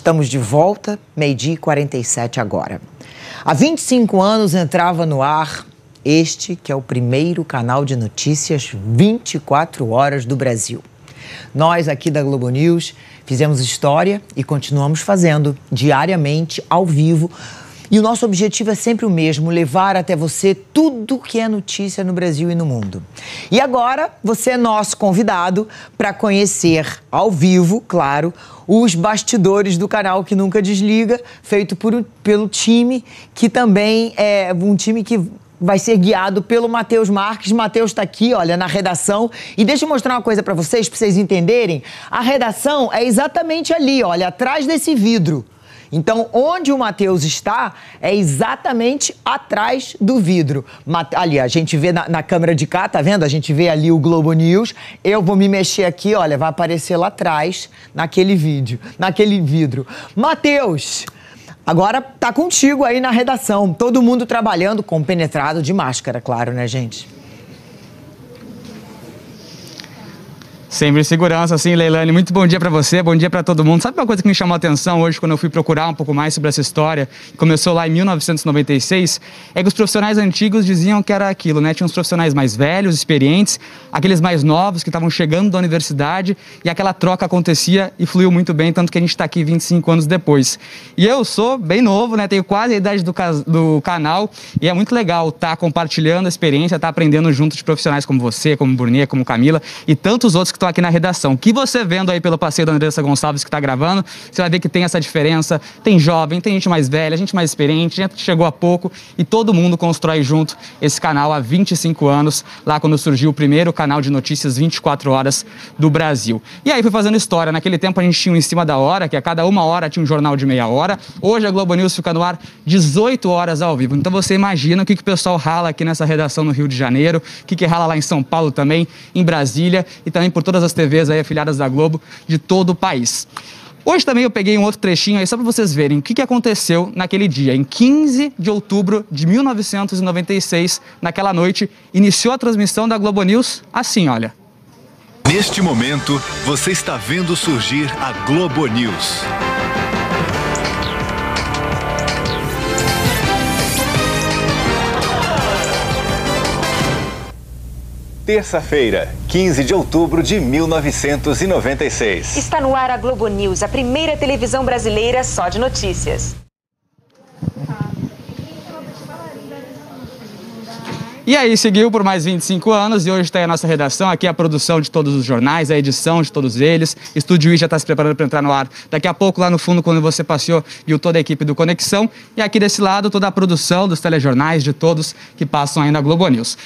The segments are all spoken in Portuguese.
Estamos de volta, meio-dia e 47 agora. Há 25 anos entrava no ar este que é o primeiro canal de notícias 24 horas do Brasil. Nós aqui da Globo News fizemos história e continuamos fazendo diariamente, ao vivo. E o nosso objetivo é sempre o mesmo: levar até você tudo que é notícia no Brasil e no mundo. E agora você é nosso convidado para conhecer ao vivo, claro, os bastidores do canal que nunca desliga, feito por, pelo time que também é um time que vai ser guiado pelo Matheus Marques. Matheus está aqui, olha, na redação. E deixa eu mostrar uma coisa para vocês, para vocês entenderem. A redação é exatamente ali, olha, atrás desse vidro. Então, onde o Matheus está é exatamente atrás do vidro. Ali, a gente vê na, na, câmera de cá, tá vendo? A gente vê ali o Globo News. Eu vou me mexer aqui, olha, vai aparecer lá atrás, naquele vídeo, naquele vidro. Matheus! Agora tá contigo aí na redação. Todo mundo trabalhando com penetrado de máscara, claro, né, gente? Sempre segurança, sim, Leilani. Muito bom dia para você, bom dia para todo mundo. Sabe uma coisa que me chamou a atenção hoje quando eu fui procurar um pouco mais sobre essa história? Começou lá em 1996. É que os profissionais antigos diziam que era aquilo, né? Tinha uns profissionais mais velhos, experientes, aqueles mais novos que estavam chegando da universidade e aquela troca acontecia e fluiu muito bem, tanto que a gente está aqui 25 anos depois. E eu sou bem novo, né? Tenho quase a idade do, do canal e é muito legal estar tá compartilhando a experiência, estar tá aprendendo junto de profissionais como você, como Burnier, como Camila e tantos outros que estão aqui na redação. Que você vendo aí pelo passeio da Andressa Gonçalves que está gravando, você vai ver que tem essa diferença. Tem jovem, tem gente mais velha, gente mais experiente, gente que chegou há pouco e todo mundo constrói junto esse canal há 25 anos, lá quando surgiu o primeiro canal de notícias 24 horas do Brasil. E aí foi fazendo história. Naquele tempo a gente tinha um em cima da hora, que a cada uma hora tinha um jornal de meia hora. Hoje a Globo News fica no ar 18 horas ao vivo. Então você imagina o que, que o pessoal rala aqui nessa redação no Rio de Janeiro, o que, que rala lá em São Paulo também, em Brasília e também por todas as TVs aí afiliadas da Globo de todo o país. Hoje também eu peguei um outro trechinho aí só para vocês verem o que, que aconteceu naquele dia. Em 15 de outubro de 1996, naquela noite, iniciou a transmissão da Globo News assim, olha. Neste momento, você está vendo surgir a Globo News. Terça-feira, 15 de outubro de 1996. Está no ar a Globo News, a primeira televisão brasileira só de notícias. E aí, seguiu por mais 25 anos e hoje está aí a nossa redação, aqui a produção de todos os jornais, a edição de todos eles. Estúdio I já está se preparando para entrar no ar. Daqui a pouco, lá no fundo, quando você passeou, viu toda a equipe do Conexão. E aqui desse lado, toda a produção dos telejornais, de todos que passam aí na Globo News.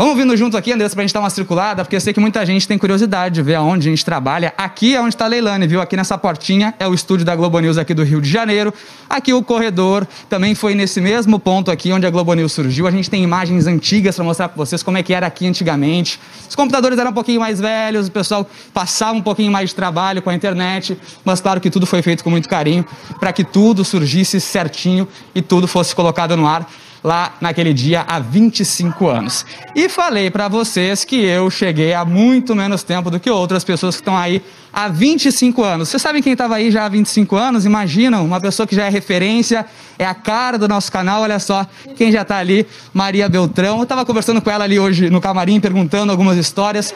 Vamos vindo junto aqui, Andressa, pra gente dar uma circulada, porque eu sei que muita gente tem curiosidade de ver aonde a gente trabalha. Aqui é onde está a Leilane, viu? Aqui nessa portinha é o estúdio da Globo News aqui do Rio de Janeiro. Aqui o corredor também foi nesse mesmo ponto aqui onde a Globo News surgiu. A gente tem imagens antigas para mostrar para vocês como é que era aqui antigamente. Os computadores eram um pouquinho mais velhos, o pessoal passava um pouquinho mais de trabalho com a internet, mas claro que tudo foi feito com muito carinho para que tudo surgisse certinho e tudo fosse colocado no ar lá naquele dia há 25 anos. E falei para vocês que eu cheguei há muito menos tempo do que outras pessoas que estão aí há 25 anos. Vocês sabem quem estava aí já há 25 anos? Imaginam, uma pessoa que já é referência, é a cara do nosso canal, olha só quem já está ali, Maria Beltrão. Eu estava conversando com ela ali hoje no camarim, perguntando algumas histórias.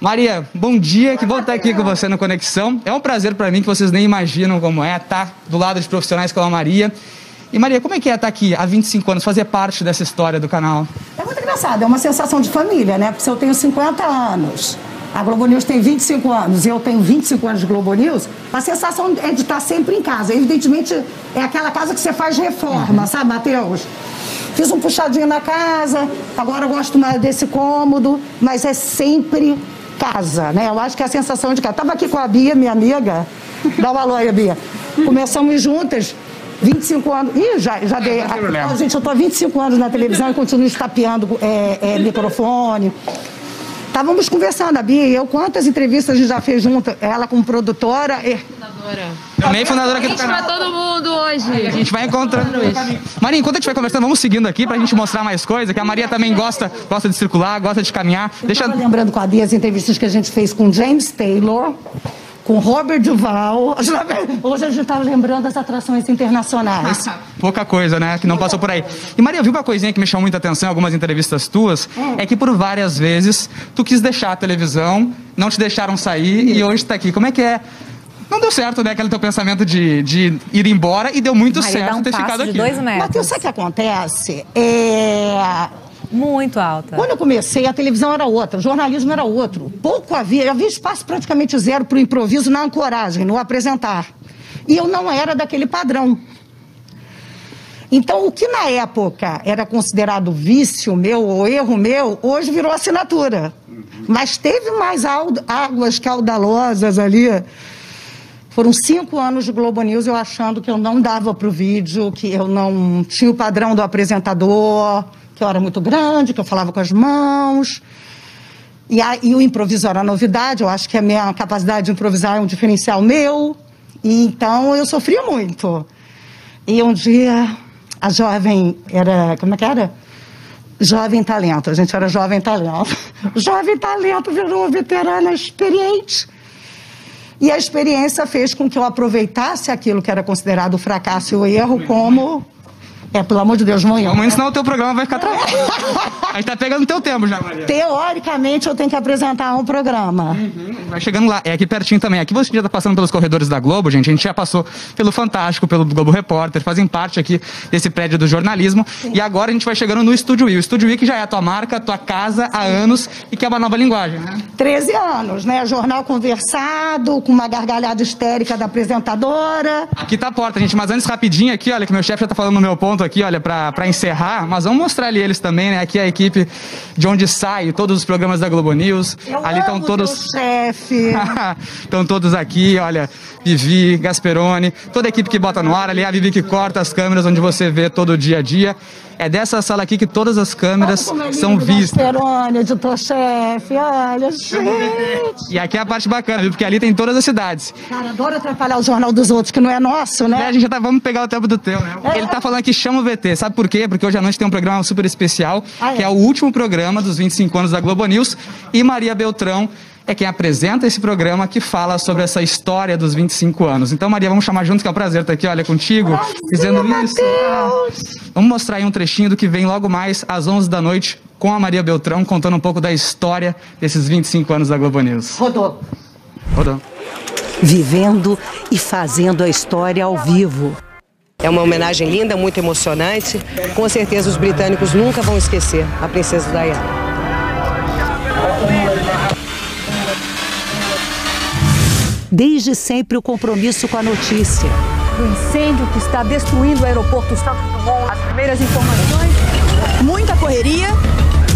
Maria, bom dia, que bom estar aqui com você no Conexão. É um prazer para mim que vocês nem imaginam como é estar tá do lado de profissionais como a Maria. E Maria, como é que é estar aqui há 25 anos, fazer parte dessa história do canal? É muito engraçado, é uma sensação de família, né? Porque se eu tenho 50 anos, a Globo News tem 25 anos e eu tenho 25 anos de Globo News, a sensação é de estar sempre em casa. Evidentemente, é aquela casa que você faz reforma, uhum. sabe, Matheus? Fiz um puxadinho na casa, agora eu gosto mais desse cômodo, mas é sempre casa, né? Eu acho que é a sensação de casa. Estava aqui com a Bia, minha amiga. Dá uma alô Bia. Começamos juntas 25 anos. Ih, já, já dei. Ah, gente, eu estou há 25 anos na televisão e continuo estapeando é, é, microfone. Estávamos conversando, a Bia e eu, quantas entrevistas a gente já fez junto, ela como produtora. E... Fundadora. Também fundadora aqui do canal. pra todo mundo hoje. A gente vai encontrando. Maria, enquanto a gente vai conversando, vamos seguindo aqui pra gente mostrar mais coisa, que a Maria também gosta, gosta de circular, gosta de caminhar. Deixa... Eu lembrando com a Bia as entrevistas que a gente fez com James Taylor, com Robert Duval. Hoje a gente está lembrando das atrações internacionais. Pouca coisa, né? Que não passou por aí. E Maria, viu uma coisinha que me chamou muita atenção em algumas entrevistas tuas? É que por várias vezes tu quis deixar a televisão, não te deixaram sair e hoje está aqui. Como é que é? Não deu certo, né? Aquele teu pensamento de, de ir embora e deu muito Maria, certo um ter passo ficado de aqui. dois metros. Matheus, sabe o que acontece? É... Muito alta. Quando eu comecei, a televisão era outra, o jornalismo era outro. Pouco havia, havia espaço praticamente zero para o improviso na ancoragem, no apresentar. E eu não era daquele padrão. Então, o que na época era considerado vício meu ou erro meu, hoje virou assinatura. Mas teve mais águas caudalosas ali. Foram cinco anos de Globo News eu achando que eu não dava para o vídeo, que eu não tinha o padrão do apresentador, que eu era muito grande, que eu falava com as mãos. E, a, e o improviso era novidade, eu acho que a minha capacidade de improvisar é um diferencial meu. E então eu sofria muito. E um dia a jovem era. Como é que era? Jovem talento, a gente era jovem talento. Jovem talento virou veterana experiente. E a experiência fez com que eu aproveitasse aquilo que era considerado fracasso e o erro como. É, pelo amor de Deus, manhã. Vamos, senão o teu programa vai ficar travado. A gente tá pegando teu tempo já, Maria. Teoricamente, eu tenho que apresentar um programa. Vai chegando lá, é aqui pertinho também. Aqui você já tá passando pelos corredores da Globo, gente. A gente já passou pelo Fantástico, pelo Globo Repórter, fazem parte aqui desse prédio do jornalismo. E agora a gente vai chegando no Estúdio I. O Estúdio I que já é a tua marca, tua casa há anos e que é uma nova linguagem, né? 13 anos, né? Jornal conversado, com uma gargalhada histérica da apresentadora. Aqui tá a porta, gente. Mas antes, rapidinho aqui, olha, que meu chefe já tá falando no meu ponto aqui, olha, pra, pra encerrar. Mas vamos mostrar ali eles também, né? Aqui é a equipe de onde sai todos os programas da Globo News. Eu ali estão todos. chefe. Estão todos aqui, olha, Vivi, Gasperoni, toda a equipe que bota no ar ali, a Vivi que corta as câmeras onde você vê todo o dia a dia. É dessa sala aqui que todas as câmeras Como é são lindo, vistas. Gasperoni, editor-chefe, olha, gente. E aqui é a parte bacana, viu? Porque ali tem todas as cidades. Cara, adoro atrapalhar o jornal dos outros, que não é nosso, É, né? a gente já tá, vamos pegar o tempo do teu, né? Ele tá falando aqui, chama o VT. Sabe por quê? Porque hoje à noite tem um programa super especial, Ah, é? que é o último programa dos 25 anos da Globo News. E Maria Beltrão é quem apresenta esse programa que fala sobre essa história dos 25 anos. Então, Maria, vamos chamar junto, que é um prazer estar aqui, olha, contigo, dizendo isso. Vamos mostrar aí um trechinho do que vem logo mais às 11 da noite com a Maria Beltrão, contando um pouco da história desses 25 anos da Globo News. Rodou. Rodou. vivendo e fazendo a história ao vivo. É uma homenagem linda, muito emocionante. Com certeza os britânicos nunca vão esquecer a princesa Diana. Desde sempre o compromisso com a notícia. do incêndio que está destruindo o aeroporto Santos Dumont. As primeiras informações, muita correria,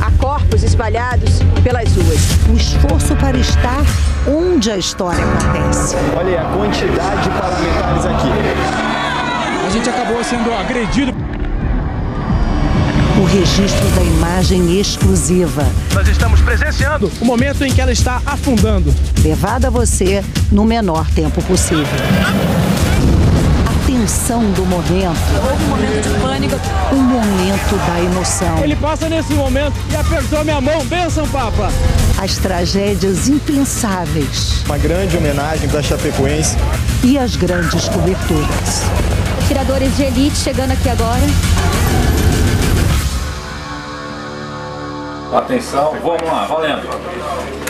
há corpos espalhados pelas ruas. O esforço para estar onde a história acontece. Olha aí a quantidade de parlamentares aqui. A gente acabou sendo agredido. O registro da imagem exclusiva. Nós estamos presenciando o momento em que ela está afundando. Levada a você no menor tempo possível. A tensão do momento. Houve um momento de pânico. Um momento da emoção. Ele passa nesse momento e apertou minha mão. Benção, Papa. As tragédias impensáveis. Uma grande homenagem para Chapecoense. E as grandes coberturas. Tiradores de elite chegando aqui agora. Atenção, vamos lá, valendo.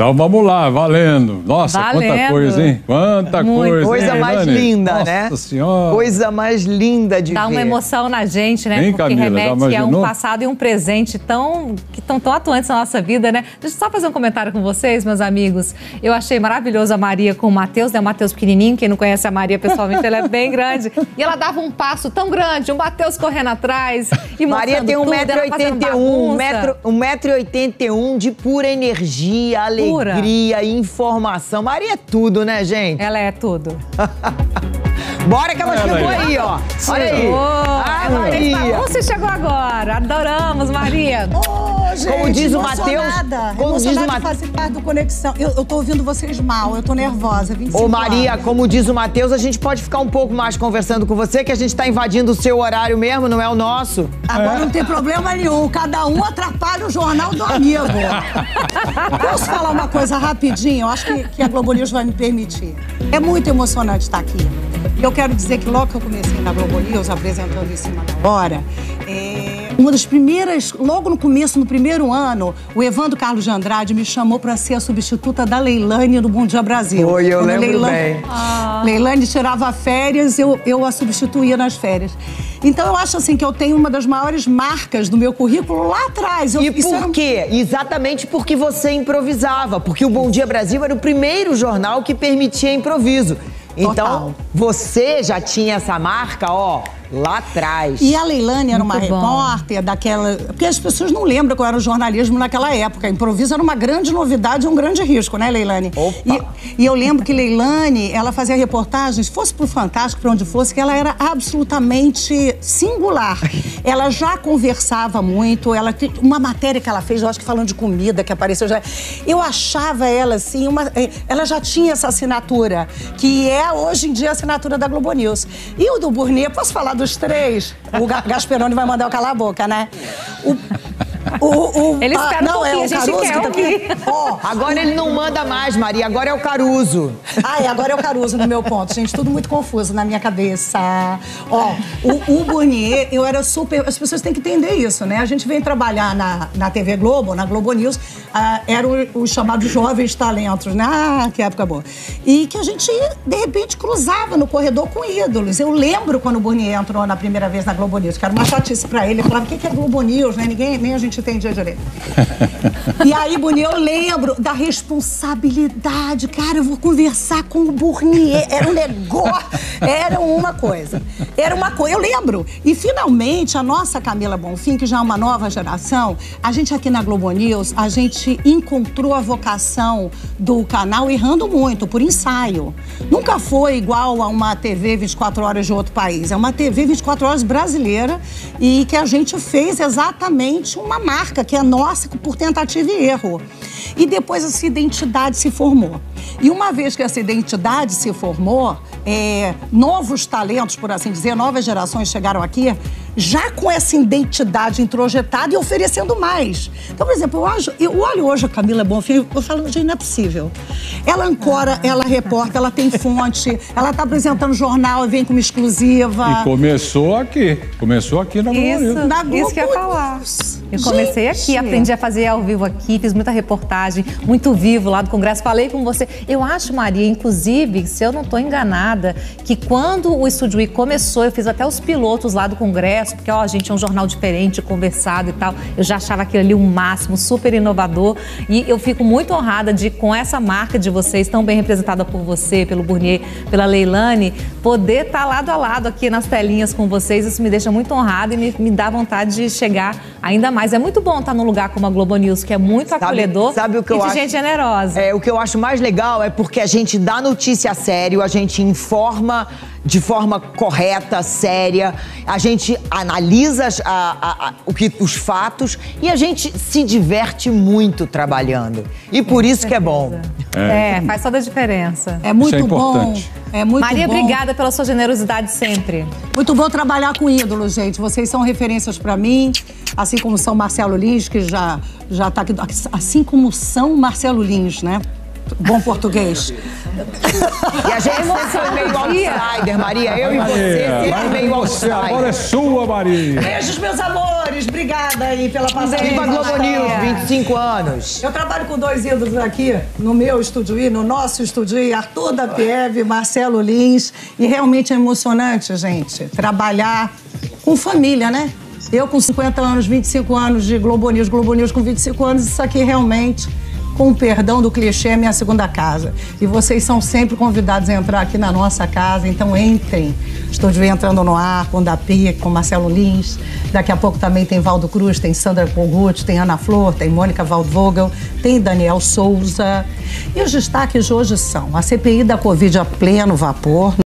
Então vamos lá, valendo. Nossa, quanta Valendo. coisa, hein? Quanta Muito. coisa. Coisa hein, mais Dani? linda, Nossa né? Senhora. Coisa mais linda de Dá ver. uma emoção na gente, né? Hein, Porque Camila, já remete a um passado e um presente tão que estão tão atuantes na nossa vida, né? Deixa eu só fazer um comentário com vocês, meus amigos. Eu achei maravilhoso a Maria com o Matheus, né? O Matheus pequenininho, quem não conhece a Maria pessoalmente, ela é bem grande. E ela dava um passo tão grande, o Matheus correndo atrás e Maria tem tudo, ela fazendo 1,81m, bagunça. 1,81m de pura energia, Pura. alegria, informação. Maria é tudo, né, gente? Ela é tudo. Bora que ela Olha chegou aí. aí, ó. Olha aí. Ô, Ah, é Maria. Maria. Você chegou agora. Adoramos, Maria. Ô, gente, Como diz o Matheus- como diz o de fazer parte do Conexão. Eu, eu tô ouvindo vocês mal, eu tô nervosa. 25 Ô Maria, anos. como diz o Matheus, a gente pode ficar um pouco mais conversando com você, que a gente tá invadindo o seu horário mesmo, não é o nosso. Agora não tem problema nenhum, cada um atrapalha o jornal do amigo. Posso falar uma coisa rapidinho? Eu acho que, que a Globo News vai me permitir. É muito emocionante estar aqui. E eu quero dizer que logo que eu comecei na Globo News, apresentando em cima da hora, é, uma das primeiras, logo no começo, no primeiro ano, o Evandro Carlos de Andrade me chamou para ser a substituta da Leilane no Bom Dia Brasil. Oi, eu Quando lembro Leilane- bem. Leilane tirava férias, eu, eu a substituía nas férias. Então eu acho assim que eu tenho uma das maiores marcas do meu currículo lá atrás. Eu, E era por um- quê? Exatamente porque você improvisava. Porque o Bom Dia Brasil era o primeiro jornal que permitia improviso. Então, Total. você já tinha essa marca, ó, lá atrás. E a Leilane era uma bom. repórter daquela. Porque as pessoas não lembram qual era o jornalismo naquela época. Improviso era uma grande novidade e um grande risco, né, Leilane? Opa. E, e eu lembro que Leilane, ela fazia reportagens, fosse pro Fantástico, pra onde fosse, que ela era absolutamente singular. Ela já conversava muito, ela uma matéria que ela fez, eu acho que falando de comida, que apareceu já. Eu achava ela assim, uma, eh, ela já tinha essa assinatura, que é hoje em dia a assinatura da Globo News. E o do Burnier, posso falar dos três? O Ga- Gasperoni vai mandar eu calar a boca, né? O, o, o, Ele espera um não, é pouquinho, o a gente Caruso quer que tá. Ó, Agora ele não manda mais, Maria, agora é o Caruso. Ai, agora é o Caruso no meu ponto. Gente, tudo muito confuso na minha cabeça. Ó, o, o Burnier, eu era super. As pessoas têm que entender isso, né? A gente vem trabalhar na, na TV Globo, na Globo News, ah, eram os chamados jovens talentos, né? Ah, que época boa. E que a gente, de repente, cruzava no corredor com ídolos. Eu lembro quando o Burnier entrou na primeira vez na Globo News, que era uma chatice pra ele. Eu falava, o que que é Globo News, né? Ninguém, nem a gente entendia direito. E aí, Burnier, eu lembro da responsabilidade. Cara, eu vou conversar com o Burnier. Era um negócio, era uma coisa. Era uma coisa, eu lembro. E finalmente, a nossa Camila Bonfim, que já é uma nova geração, a gente aqui na Globo News, a gente encontrou a vocação do canal errando muito, por ensaio. Nunca foi igual a uma TV 24 horas de outro país. É uma TV 24 horas brasileira e que a gente fez exatamente uma marca que é nossa por tentativa e erro. E depois essa identidade se formou. E uma vez que essa identidade se formou, é, novos talentos, por assim dizer, novas gerações chegaram aqui já com essa identidade introjetada e oferecendo mais. Então, por exemplo, eu, acho, eu olho hoje a Camila Bonfim, eu falo, gente, não é possível. Ela ancora, ela reporta, ela tem fonte, ela está apresentando jornal e vem com uma exclusiva. E começou aqui. Começou aqui na Globo Isso, isso que eu ia falar. Eu comecei aqui, Gente. aprendi a fazer ao vivo aqui, fiz muita reportagem, muito vivo lá do Congresso. Falei com você. Eu acho, Maria, inclusive, se eu não estou enganada, que quando o Estúdio I começou, eu fiz até os pilotos lá do Congresso, porque, ó, gente, é um jornal diferente, conversado e tal. Eu já achava aquilo ali o máximo, super inovador. E eu fico muito honrada de, com essa marca de vocês, tão bem representada por você, pelo Burnier, pela Leilane, poder estar lado a lado aqui nas telinhas com vocês. Isso me deixa muito honrada e me, me dá vontade de chegar ainda mais. É muito bom estar num lugar como a Globo News, que é muito acolhedor sabe o que e eu de acho? gente generosa. É, o que eu acho mais legal é porque a gente dá notícia a sério, a gente informa de forma correta, séria, a gente analisa a- a- a- o que, os fatos e a gente se diverte muito trabalhando. E por isso que é bom. É. faz toda a diferença. É muito Isso é bom. importante. É muito Maria, bom. obrigada pela sua generosidade sempre. Muito bom trabalhar com ídolos, gente. Vocês são referências pra mim, assim como São Marcelo Lins, que já já tá aqui, assim como São Marcelo Lins, né? Bom português. E a gente sempre foi meio outsider, Maria. Eu e você sempre meio Você agora é outsider. sua, Maria. Beijos, meus amores. Obrigada aí pela passagem. Viva Globo News, 25 anos. Eu trabalho com dois ídolos aqui, no meu estúdio I, no nosso estúdio I, Arthur da Pieve, Marcelo Lins. E realmente é emocionante, gente, trabalhar com família, né? Eu com 50 anos, 25 anos de Globo News, Globo News com 25 anos, isso aqui realmente, com o perdão do clichê, é minha segunda casa. E vocês são sempre convidados a entrar aqui na nossa casa, então entrem. Estúdio I entrando no ar, com da Pia, com Marcelo Lins. Daqui a pouco também tem Valdo Cruz, tem Sandra Kogut, tem Ana Flor, tem Mônica Waldvogel, tem Daniel Souza. E os destaques de hoje são a CPI da Covid a pleno vapor.